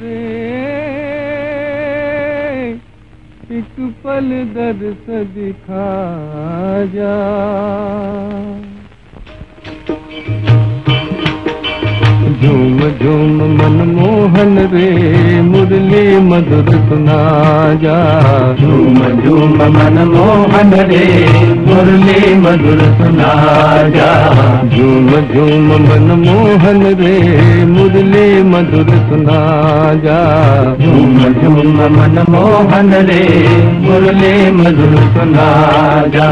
रे एक पल दर्द दिखा जा। झूम झूम मनमोहन रे मुरली मधुर सुना जा। झूम झूम मनमोहन रे मुरली मधुर सुना जा। झूम झूम मनमोहन रे मुरली मधुर सुना जा। झूम झूम मनमोहन रे मुरली मधुर सुना जा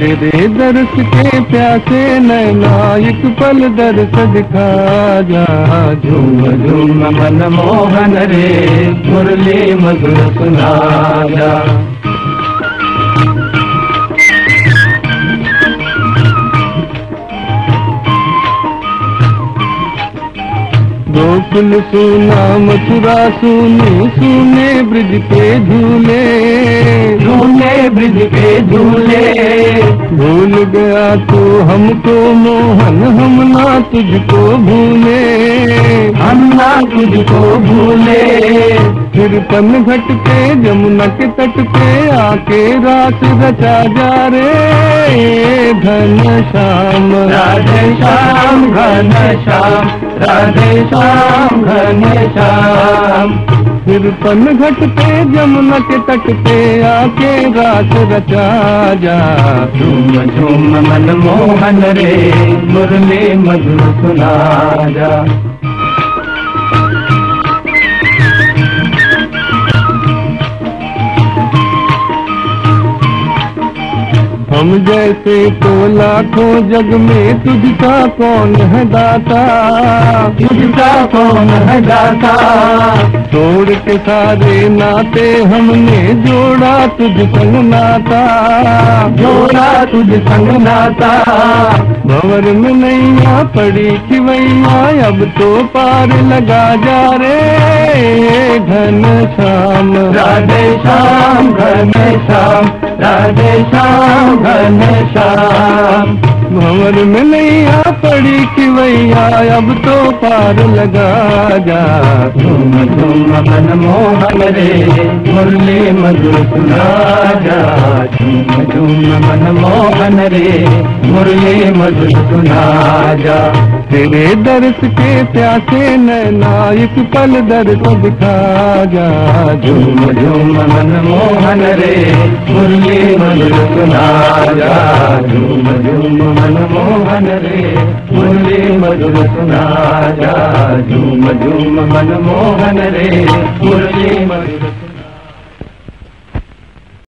तेरे दर्श के प्यासे नैना एक पल दर्श दिखा जा। झूम झूम मनमोहन रे, मुरली मधुर सुना जा। गोकुल सुना मथुरा सुने सुने ब्रिज के झूले। झूले ब्रिज के झूले। भूल गया तो हमको मोहन हम ना तुझको भूले। हम ना तुझको भूले। फिर पन घट पे जमुना के तट पे आके रात रचा जा रे। धन श्याम, राधे श्याम, घन श्याम, राधे श्याम, घन श्याम। फिर पन घट पे जमुना के तट पे आके रात रचा जा। झूम झूम मनमोहन रे, मुरली मधुर सुना जा। हम जैसे तो लाखों जग में तुझका कौन है दाता? तुझका कौन है दाता? तोड़ के सारे नाते हमने जोड़ा तुझ संग नाता। जोड़ा तुझ संग नाता। भंवर में नैया पड़ी खिवैया अब तो पार लगा जा रे घन श्याम। राधे श्याम घन श्याम। राधे श्याम घन श्याम भंवर में नैया पड़ी खिवैया अब तो पार लगा जा। तुम झूम मनमोहन रे मुरली मधुर सुना जा। तुम झूम मनमोहन रे मुरली मधुर सुना जा। तेरे दर्श के प्यासे नैना एक पल दर्द दिखा जा। झूम झूम मनमोहन रे, मुरली मधुर सुना जा। झूम झूम मनमोहन रे, मुरली मधुर सुना जा। झूम झूम मनमोहन रे, मुरली मधुर